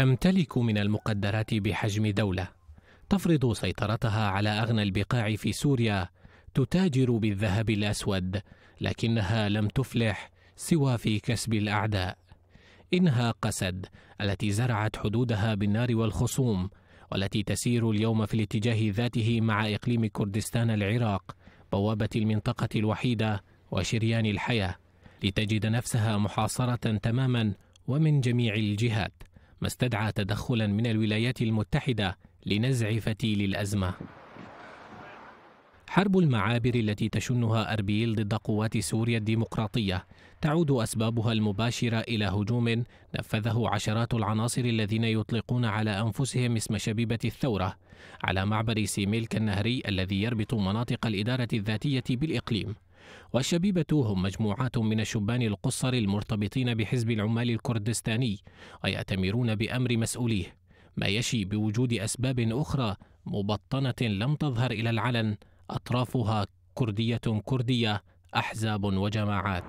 تمتلك من المقدرات بحجم دولة تفرض سيطرتها على أغنى البقاع في سوريا تتاجر بالذهب الأسود لكنها لم تفلح سوى في كسب الأعداء. إنها قسد التي زرعت حدودها بالنار والخصوم والتي تسير اليوم في الاتجاه ذاته مع إقليم كردستان العراق بوابة المنطقة الوحيدة وشريان الحياة لتجد نفسها محاصرة تماما ومن جميع الجهات. ما استدعى تدخلا من الولايات المتحدة لنزع فتيل الأزمة. حرب المعابر التي تشنها أربيل ضد قوات سوريا الديمقراطية تعود أسبابها المباشرة إلى هجوم نفذه عشرات العناصر الذين يطلقون على أنفسهم اسم شبيبة الثورة على معبر سيميلك النهري الذي يربط مناطق الإدارة الذاتية بالإقليم. والشبيبة هم مجموعات من الشبان القصر المرتبطين بحزب العمال الكردستاني ويأتمرون بأمر مسؤوليه ما يشي بوجود أسباب أخرى مبطنة لم تظهر إلى العلن أطرافها كردية كردية أحزاب وجماعات.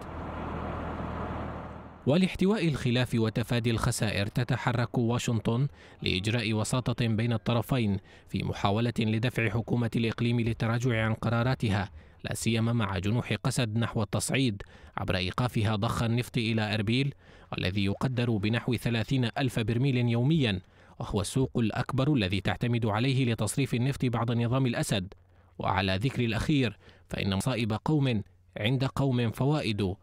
ولاحتواء الخلاف وتفادي الخسائر تتحرك واشنطن لإجراء وساطة بين الطرفين في محاولة لدفع حكومة الإقليم للتراجع عن قراراتها لا سيما مع جنوح قسد نحو التصعيد عبر إيقافها ضخ النفط إلى أربيل والذي يقدر بنحو ثلاثين ألف برميل يوميا وهو السوق الأكبر الذي تعتمد عليه لتصريف النفط بعد نظام الأسد. وعلى ذكر الأخير فإن مصائب قوم عند قوم فوائد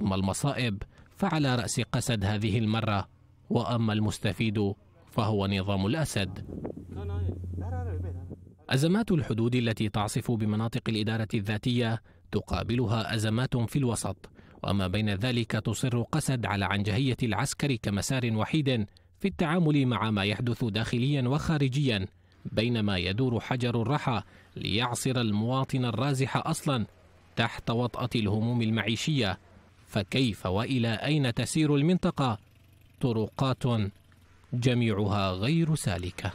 أما المصائب فعلى رأس قسد هذه المرة وأما المستفيد فهو نظام الأسد. أزمات الحدود التي تعصف بمناطق الإدارة الذاتية تقابلها أزمات في الوسط وما بين ذلك تصر قسد على عنجهية العسكر كمسار وحيد في التعامل مع ما يحدث داخليا وخارجيا بينما يدور حجر الرحى ليعصر المواطن الرازح أصلا تحت وطأة الهموم المعيشية. فكيف وإلى أين تسير المنطقة؟ طرقات جميعها غير سالكة.